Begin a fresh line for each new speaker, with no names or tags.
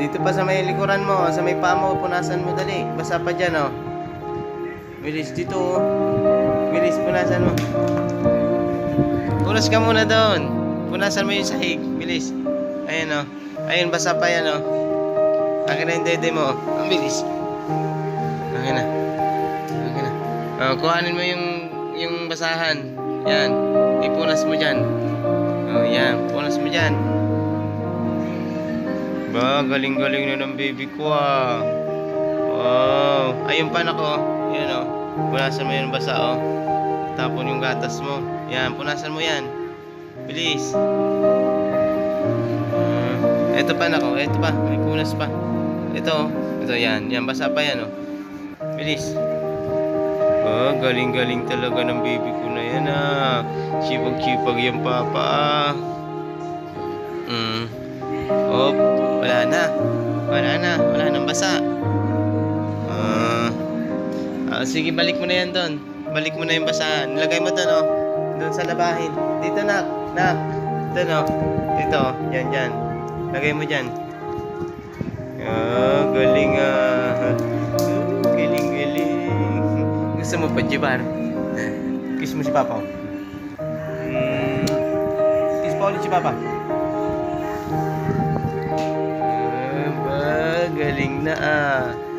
dito pa sa may likuran mo, sa may paa mo, punasan mo dali. Basa pa dyan, oh. Bilis dito, oh. Bilis, punasan mo. Punas ka muna doon. Punasan mo yung sahig. Bilis. Ayan, oh. Ayun, basa pa yan, oh. Akin na yung dede mo, oh. Ang bilis. Akin na. Akin na. Oh, kuhanin mo yung yung basahan. Yan. Ipunas mo dyan. Oh, yan. Punas mo dyan. Ba, galing-galing na ng baby ko ah. Wow. Ay, yung panak ko. Yan oh. Punasan mo yung basa oh. Tapon yung gatas mo. Yan, punasan mo yan. Bilis. Ah, ito pa nako, ito pa, may punas pa. Ito, oh. ito yan, yan basa pa yan oh. Bilis. Oh, galing-galing talaga ng baby ko na yan ah. Sipag-sipag yung papa ah. Mm. Oh, na. Wala na, wala nang basa. Ah. Ah, sige, balik mo na yan doon. Balik mo na yung basahan. Nilagay mo doon, oh. Doon sa labahin. Dito, nak. Nak. Doon, oh. Dito, oh. Yan, yan. Lagay mo dyan. Ah, galing, ah. Galing, galing. Gusto mo pa, Jibar? Kiss mo si Papa, oh. Mm. Kiss pa ulit si Papa. Ah, ba, galing na, ah.